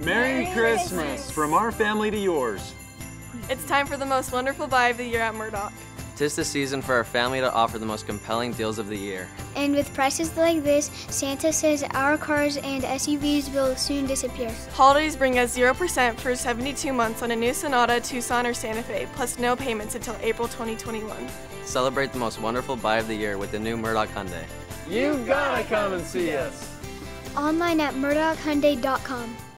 Merry, Christmas from our family to yours. It's time for the most wonderful buy of the year at Murdock. Tis the season for our family to offer the most compelling deals of the year. And with prices like this, Santa says our cars and SUVs will soon disappear. Holidays bring us 0% for 72 months on a new Sonata, Tucson, or Santa Fe, plus no payments until April 2021. Celebrate the most wonderful buy of the year with the new Murdock Hyundai. You've gotta come and see us. Online at murdockhyundai.com.